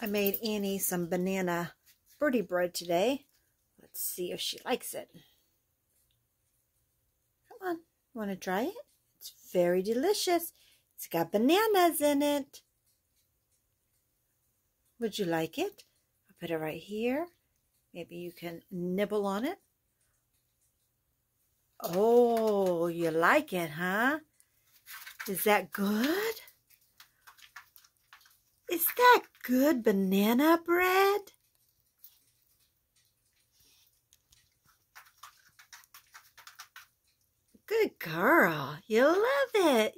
I made Annie some banana birdie bread today. Let's see if she likes it. Come on, want to try it? It's very delicious. It's got bananas in it. Would you like it? I'll put it right here. Maybe you can nibble on it. Oh, you like it, huh? Is that good? Is that good banana bread? Good girl. You love it.